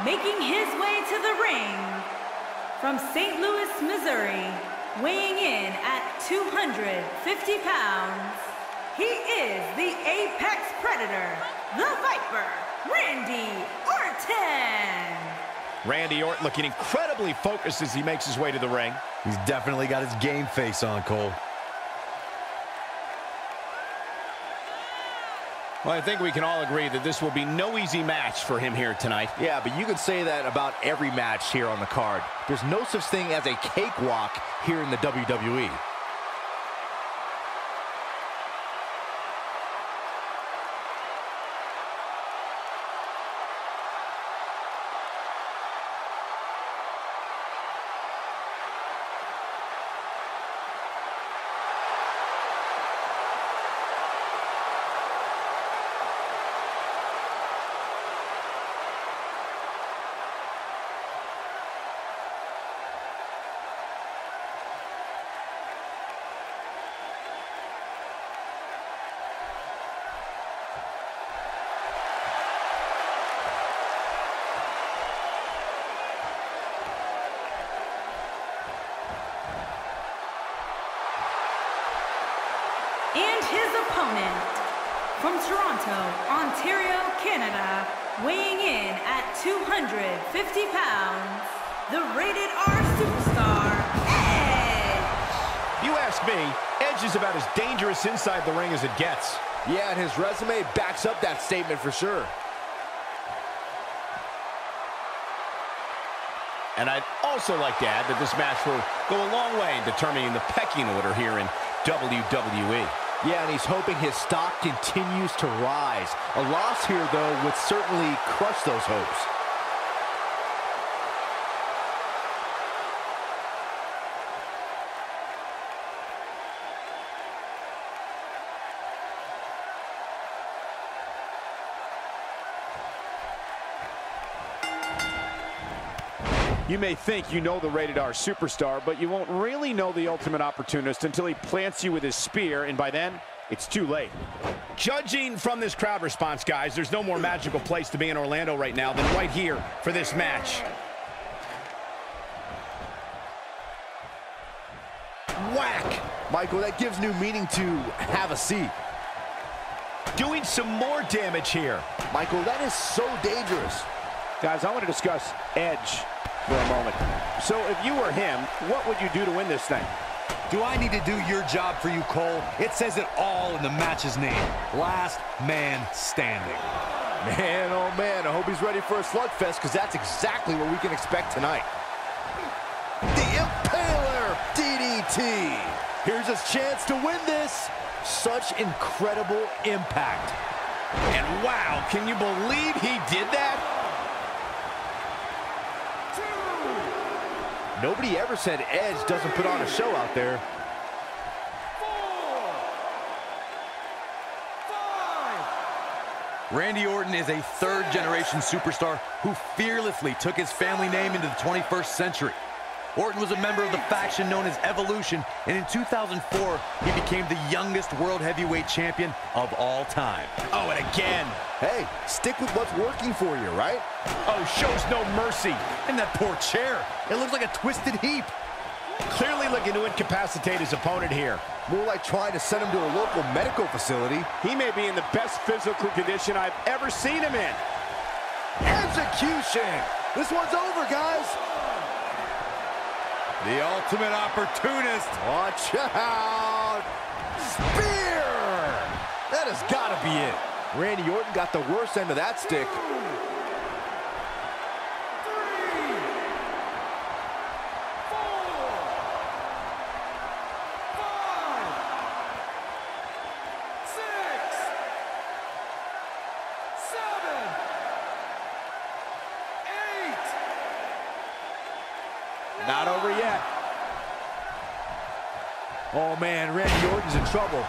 Making his way to the ring from St. Louis, Missouri, weighing in at 250 pounds, he is the Apex Predator, the Viper, Randy Orton. Randy Orton looking incredibly focused as he makes his way to the ring. He's definitely got his game face on, Cole. Well, I think we can all agree that this will be no easy match for him here tonight. Yeah, but you could say that about every match here on the card. There's no such thing as a cakewalk here in the WWE. And his opponent from Toronto, Ontario, Canada, weighing in at 250 pounds, the Rated R Superstar, Edge. You ask me, Edge is about as dangerous inside the ring as it gets. Yeah, and his resume backs up that statement for sure. And I'd also like to add that this match will go a long way in determining the pecking order here in WWE. Yeah, and he's hoping his stock continues to rise. A loss here, though, would certainly crush those hopes. You may think you know the rated R superstar, but you won't really know the ultimate opportunist until he plants you with his spear, and by then, it's too late. Judging from this crowd response, guys, there's no more magical place to be in Orlando right now than right here for this match. Whack! Michael, that gives new meaning to have a seat. Doing some more damage here. Michael, that is so dangerous. Guys, I want to discuss Edge for a moment. So if you were him, what would you do to win this thing? Do I need to do your job for you, Cole? It says it all in the match's name. Last man standing. Man, oh man, I hope he's ready for a slugfest because that's exactly what we can expect tonight. The Impaler DDT. Here's his chance to win this. Such incredible impact. And wow, can you believe he did that? Nobody ever said Edge doesn't put on a show out there. Randy Orton is a third-generation superstar who fearlessly took his family name into the 21st century. Orton was a member of the faction known as Evolution, and in 2004, he became the youngest World Heavyweight Champion of all time. Oh, and again. Hey, stick with what's working for you, right? Oh, shows no mercy. And that poor chair, it looks like a twisted heap. Clearly looking to incapacitate his opponent here. More like trying to send him to a local medical facility. He may be in the best physical condition I've ever seen him in. Execution! This one's over, guys! The ultimate opportunist. Watch out! Spear! That has got to be it. Randy Orton got the worst end of that stick. Not over yet. Oh man, Randy Orton's in trouble.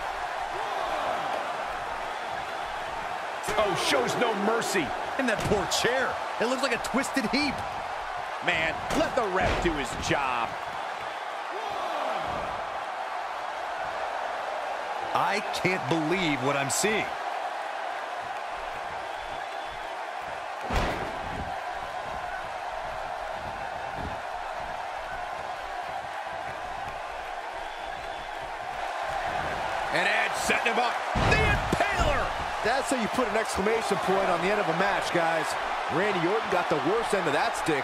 toe shows no mercy. And that poor chair, it looks like a twisted heap. Man, let the ref do his job. I can't believe what I'm seeing. And Edge setting him up. That's how you put an exclamation point on the end of a match, guys. Randy Orton got the worst end of that stick.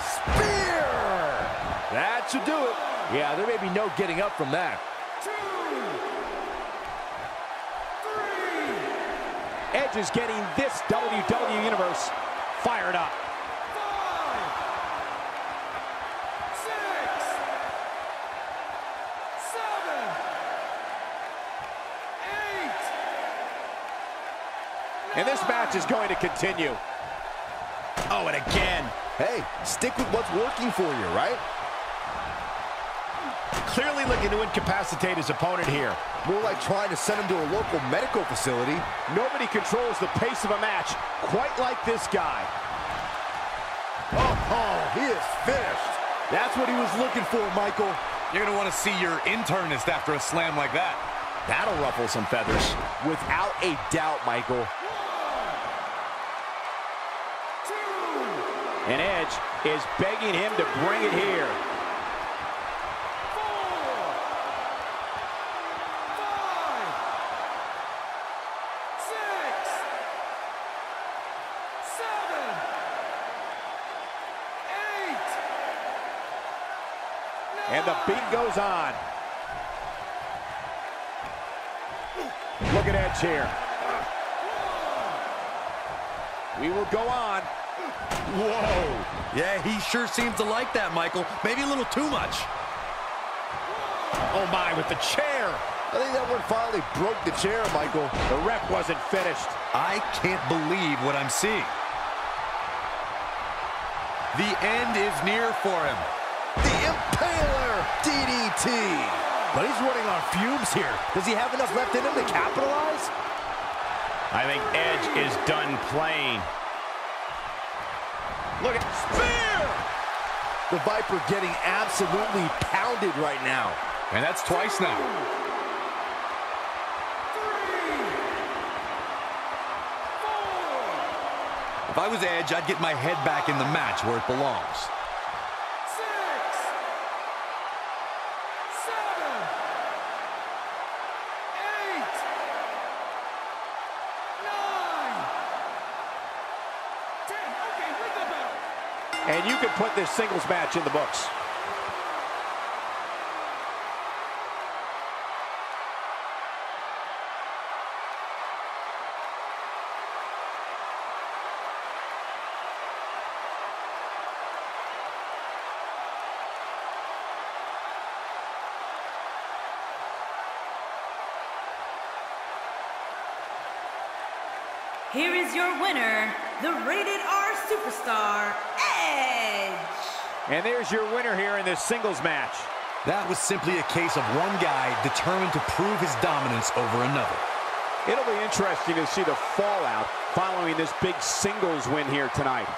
Spear! That should do it. Yeah, there may be no getting up from that. Two, three. Edge is getting this WWE Universe fired up. And this match is going to continue. Oh, and again. Hey, stick with what's working for you, right? Clearly looking to incapacitate his opponent here. More like trying to send him to a local medical facility. Nobody controls the pace of a match quite like this guy. Oh, oh, he is finished. That's what he was looking for, Michael. You're going to want to see your internist after a slam like that. That'll ruffle some feathers. Without a doubt, Michael. And Edge is begging him to bring it here. And the beat goes on. Look at Edge here. We will go on. Whoa. Yeah, he sure seems to like that, Michael. Maybe a little too much. Oh, my, with the chair. I think that one finally broke the chair, Michael. The ref wasn't finished. I can't believe what I'm seeing. The end is near for him. The Impaler DDT. But he's running on fumes here. Does he have enough left in him to capitalize? I think Edge is done playing. Look at Spear! The Viper getting absolutely pounded right now. And that's twice now. If I was Edge, I'd get my head back in the match where it belongs. And you can put this singles match in the books. Here is your winner, the Rated R Superstar. And there's your winner here in this singles match. That was simply a case of one guy determined to prove his dominance over another. It'll be interesting to see the fallout following this big singles win here tonight.